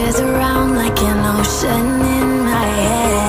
Surges around like an ocean in my head.